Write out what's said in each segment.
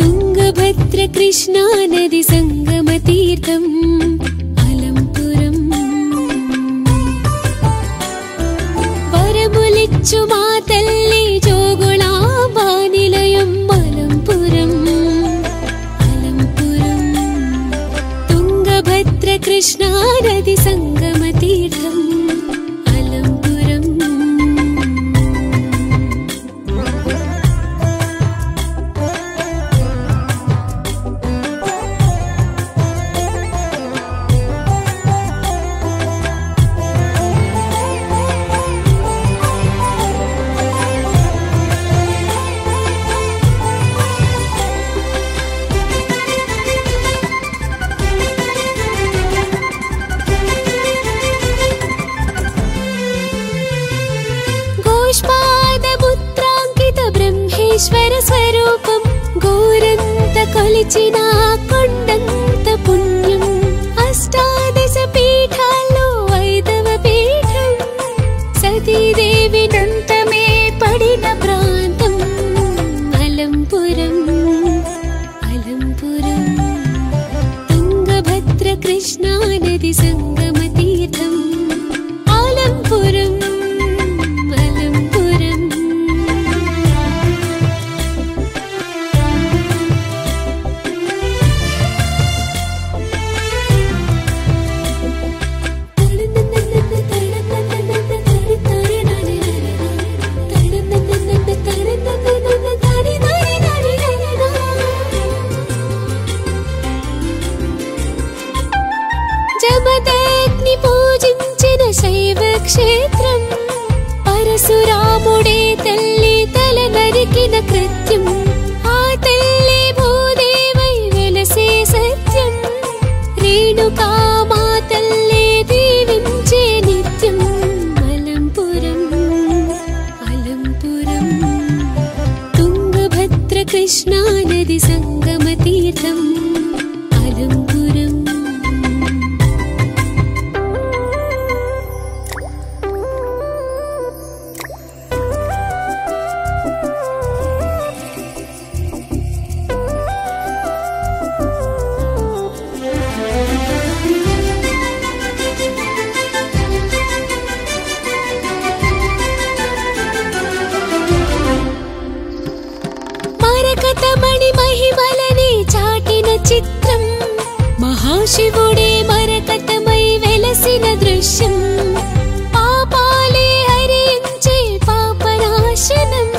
तुङ्गभद्र कृष्णानदि अलंपुरम् परमुलचुमा कृष्णा नदीसङ्गमतीर्थम् కొలిచినా పరశురాముడే తల్లి తల నరికిన కృత్యం ఆ తల్లి భూదేవై వెలసే సత్యం. రేణుకా మా తల్లి దీవించే నిత్యం. అలంపురం అలంపురం. తుంగభద్ర కృష్ణానది సంగమ తీర్థం. महाशिवुडे मरतमै वेलसि न दृश्यं पापाले हरिञ्चे पापनाशनम्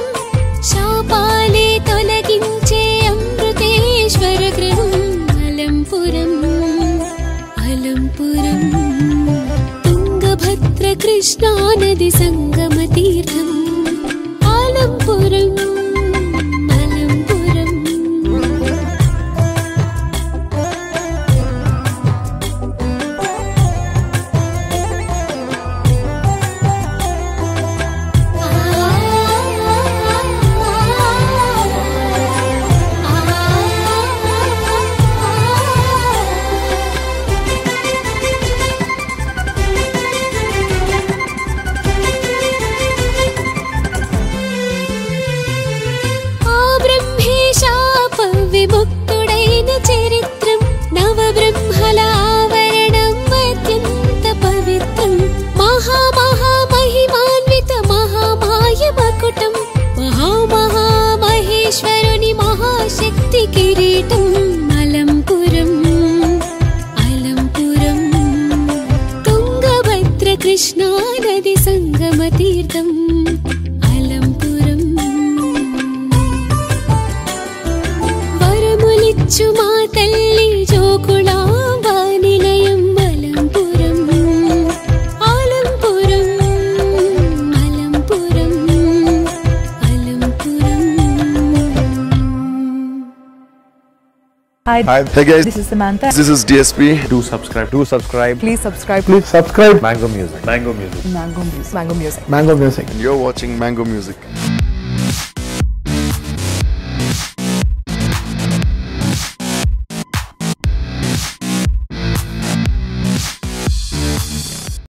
शापाले तुल किञ्चे अमृतेश्वर गृहम् अलंपुरम् आलम्पुरम् சக்தி கிரீட்டம் அலம்புரம் அலம்புரம் துங்கபத்ர கிருஷ்ணா நதி சங்கம தீர்த்தம் அலம்புரம் வரமுலிச்சு மாதல்லி ஜோகுளா Hi, Hi, hey guys, this is Samantha. this is DSP. Do subscribe. Do subscribe. Please subscribe Please subscribe Mango Music. Mango Music. Mango Music. Mango Music. Mango Music. And you're watching Mango Music.